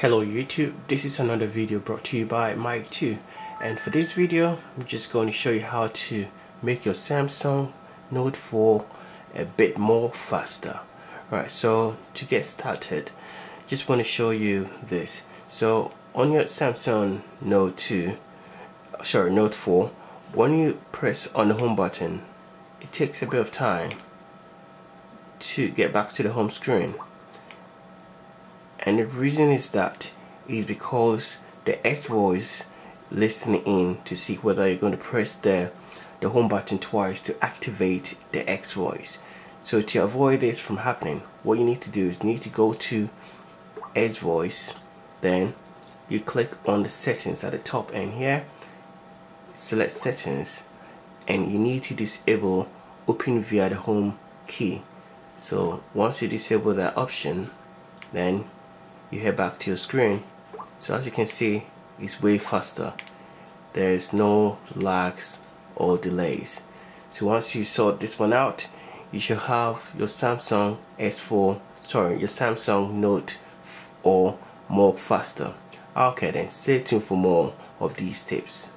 Hello YouTube, this is another video brought to you by Mike 2 and for this video I'm just going to show you how to make your Samsung Note 4 a bit more faster. Alright, so to get started, just want to show you this. So on your Samsung Note 2, uh, sorry Note 4, when you press on the home button, it takes a bit of time to get back to the home screen and the reason is that is because the S voice listening in to see whether you're going to press the the home button twice to activate the S voice so to avoid this from happening what you need to do is you need to go to S voice then you click on the settings at the top end here. Select settings and you need to disable open via the home key. So once you disable that option then you head back to your screen. So as you can see it's way faster. There is no lags or delays. So once you sort this one out you should have your Samsung S4 sorry your Samsung Note 4 more faster. Okay then stay tuned for more of these tips